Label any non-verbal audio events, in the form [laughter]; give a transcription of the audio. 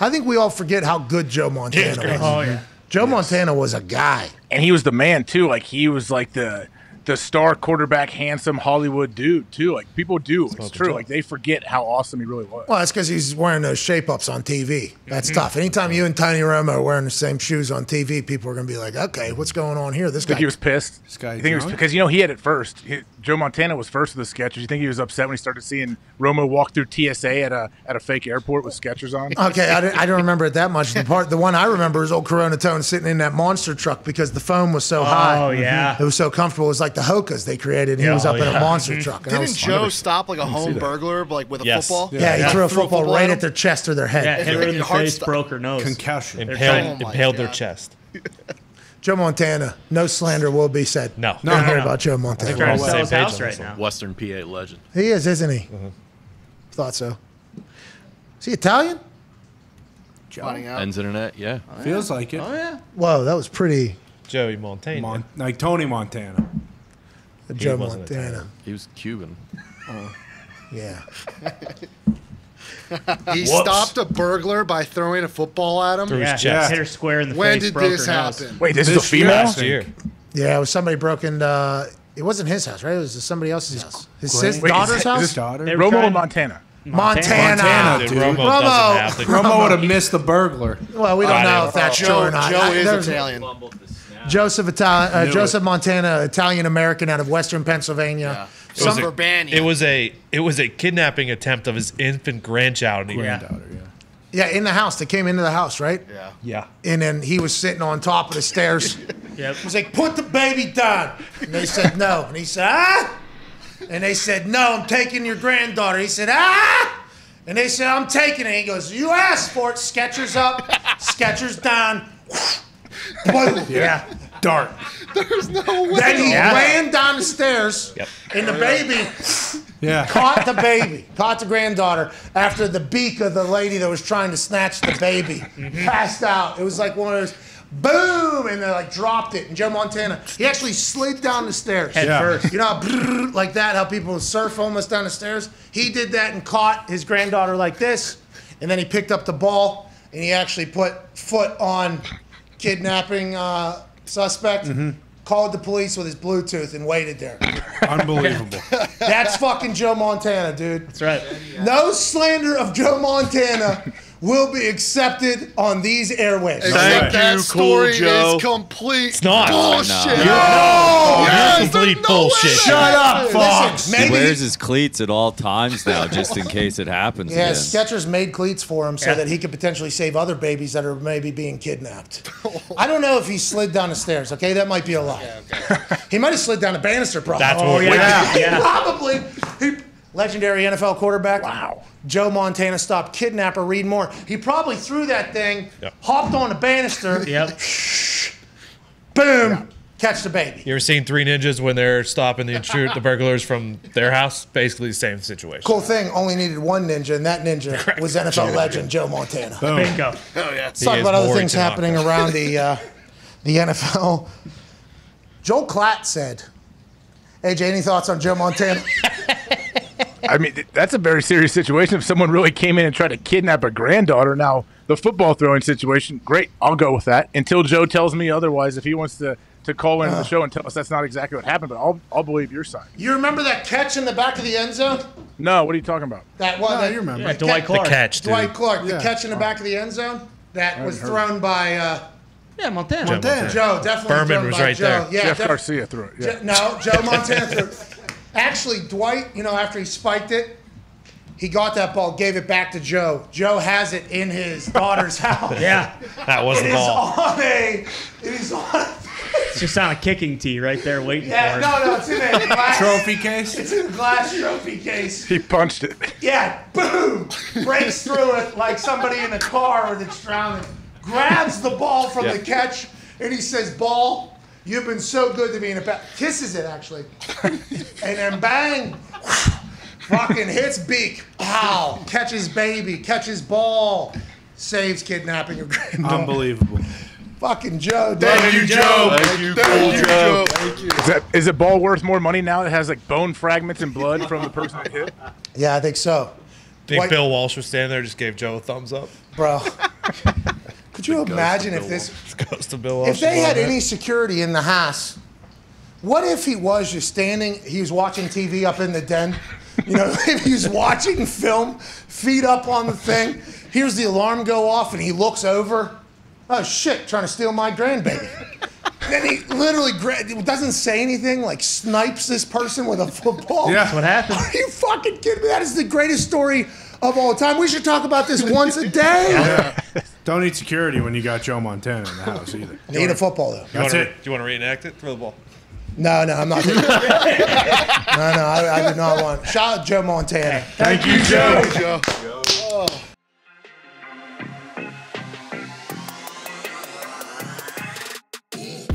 I think we all forget how good Joe Montana was. Oh, yeah. Joe Montana was a guy. and he was the man too. Like he was like the the star quarterback, handsome Hollywood dude too. Like people do, it's true. Like they forget how awesome he really was. Well, that's because he's wearing those shape ups on TV. That's Mhm. tough. Anytime you and Tony Romo are wearing the same shoes on TV, people are going to be like, okay, what's going on here? This think guy. he was pissed. This guy you think he was because you know he had it first. He, Joe Montana was first with the Skechers. You think he was upset when he started seeing Romo walk through TSA at a at a fake airport with Skechers on? Okay, I don't, I don't remember it that much. The part, the one I remember is old Corona Tone sitting in that monster truck because the foam was so Oh, high. Oh yeah. it was so comfortable. It was like the Hokas they created. He was Oh, up in a monster Mhm. truck. Didn't was- Joe stop like a home burglar like with a Yes. football? Yeah, he threw a football right at their chest or their head. Yeah, hit her in the face, broke her nose. Concussion. They're Impaled, trying- impaled their chest. [laughs] Joe Montana, no slander will be said. No. don't No, care no. about Joe Montana. trying to sell his house right now. Western PA legend. He is, isn't he? Thought so. Is he Italian? Finding out. Ends internet, yeah. Feels like it. Oh yeah. Whoa, that was pretty. Joey Montana. Mon- like Tony Montana. Joe Montana. Italian. He was Cuban. Yeah. [laughs] He Whoops. stopped a burglar by throwing a football at him. Through his Yeah, chest. hit her square in the when face, did broke this her nose. happen? Wait, this is a This year, female? I think. Yeah, it was somebody broke into. Uh, it wasn't his house, right? It was somebody else's house. His sis- Wait, is daughter's it- house. is it Romo or Montana? Montana. Montana, dude. Romo, doesn't have to- Romo, Romo would have missed the burglar. Well, we don't know if that's Joe, true or not. Joe I- is there's- Italian. Joseph Italian, uh, Knew Joseph Montana, Italian American out of Western Pennsylvania. It was, a, it was a it was a kidnapping attempt of his infant grandchild. Granddaughter, yeah, in the house. They came into the house, right? Yeah. Yeah. And then he was sitting on top of the stairs. [laughs] Yep. He was like, "Put the baby down," and they said no. And he said, "Ah," and they said, "No, I'm taking your granddaughter." He said, "Ah," and they said, "I'm taking it." He goes, "You asked for it." Skechers up, Skechers down. Boom. Yeah. Dart. There's no way. Then he Yeah. ran down the stairs, Yep. and the baby Yeah. caught the baby, caught the granddaughter after the beak of the lady that was trying to snatch the baby mm-hmm. passed out. It was like one of those. Boom! And they like dropped it. And Joe Montana, he actually slid down the stairs. Head Yeah. first. You know, how like that, how people surf almost down the stairs? He did that and caught his granddaughter like this. And then he picked up the ball and he actually put foot on kidnapping uh, suspect, called the police with his Bluetooth and waited there. [laughs] Unbelievable. That's fucking Joe Montana, dude. That's right. No slander of Joe Montana will be accepted on these airwaves. Except that you, story Cool Joe. is complete It's not. bullshit. No. No, yes, You're complete no bullshit. way. Shut up, Fox. He Maybe wears his cleats at all times now, just in case it happens Yeah, again. Skechers made cleats for him so Yeah. that he could potentially save other babies that are maybe being kidnapped. I don't know if he slid down the stairs. Okay, that might be a lie. he might have slid down the banister. Probably. That's Oh, what. yeah. yeah. [laughs] probably. He, legendary NFL quarterback. Wow. Joe Montana stopped kidnapper Reed Moore. He probably threw that thing, Yep. hopped on the banister, [laughs] Yep. [laughs] boom, catch the baby. You ever seen Three Ninjas when they're stopping the intrude the burglars from their house? Basically the same situation. Cool thing, only needed one ninja, and that ninja [laughs] was NFL legend Joe Montana. Bingo. Let's He talk about other things happening around the uh, the NFL. Joel Klatt said, "AJ, any thoughts on Joe Montana?" I mean, that's a very serious situation. If someone really came in and tried to kidnap a granddaughter, now the football throwing situation, great, I'll go with that. Until Joe tells me otherwise, if he wants to to call into the show and tell us that's not exactly what happened, but I'll I'll believe your side. you remember that catch in the back of the end zone? No, what are you talking about? That one. No, that, you remember. Yeah, Dwight Clark. The catch, dude. Dwight Clark, the Yeah. catch in the back of the end zone that was heard. thrown by uh, Yeah, Montana. Montana. Joe. Definitely Berman thrown was by right Joe. there. Yeah, Jeff def- Garcia threw it. Yeah. Jo- no, Joe Montana threw. it. Actually, Dwight, you know, after he spiked it, he got that ball, gave it back to Joe. Joe has it in his daughter's [laughs] house. Yeah. That was It the is ball. on a. It is on. It's just on a kicking tee right there waiting Yeah, for it. Yeah, no, no, it's in a glass [laughs] Trophy case. It's in a glass trophy case. He punched it. Yeah, boom! Breaks through it like somebody in a car that's drowning. Grabs the ball from the catch, and he says, "Ball, you've been so good to me." in a bat. Kisses it actually, [laughs] and then bang, fucking hits beak. Pow! Catches baby. Catches ball. Saves kidnapping of granddaughter. Unbelievable. Fucking Joe. Thank you, Joe. Thank you, Thank cool you, Joe. Thank you. Is that is a ball worth more money now? It has like bone fragments and blood from the person that hit. Yeah, I think so. Think Like- Bill Walsh was standing there, just gave Joe a thumbs up. bro. [laughs] Could you imagine if this, Goes [laughs] to Bill if they had any security in the house? What if he was just standing? He was watching TV up in the den. You know, [laughs] if he was watching film, feet up on the thing. Here's the alarm go off, and he looks over. Oh shit! Trying to steal my grandbaby. then he literally gra- doesn't say anything. Like snipes this person with a football. Yeah. What happened? Are you fucking kidding me? That is the greatest story of all time. We should talk about this once a day. [laughs] Don't need security when you got Joe Montana in the house either. [laughs] Need a football though. That's wanna, it. Do you want to reenact it? Throw the ball. No, no, I'm not. [laughs] no, no, I, I do not want. Shout out Joe Montana. Thank you, Joe. Joe. Oh.